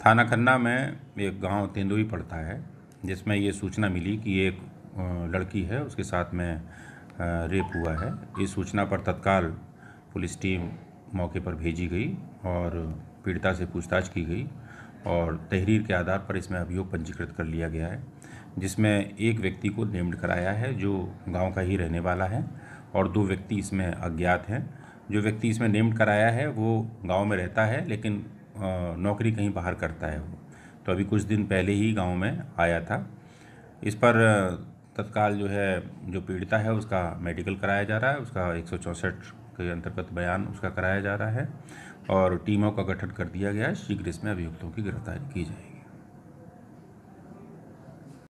थाना खन्ना में एक गाँव तेंदुई पड़ता है, जिसमें ये सूचना मिली कि एक लड़की है, उसके साथ में रेप हुआ है। इस सूचना पर तत्काल पुलिस टीम मौके पर भेजी गई और पीड़िता से पूछताछ की गई और तहरीर के आधार पर इसमें अभियोग पंजीकृत कर लिया गया है, जिसमें एक व्यक्ति को नेम्ड कराया है, जो गाँव का ही रहने वाला है और दो व्यक्ति इसमें अज्ञात हैं। जो व्यक्ति इसमें नेम्ड कराया है, वो गाँव में रहता है, लेकिन नौकरी कहीं बाहर करता है वो। तो अभी कुछ दिन पहले ही गाँव में आया था। इस पर तत्काल जो है, जो पीड़िता है, उसका मेडिकल कराया जा रहा है। उसका एक के अंतर्गत बयान उसका कराया जा रहा है और टीमों का गठन कर दिया गया है। शीघ्र इसमें अभियुक्तों की गिरफ्तारी की जाएगी।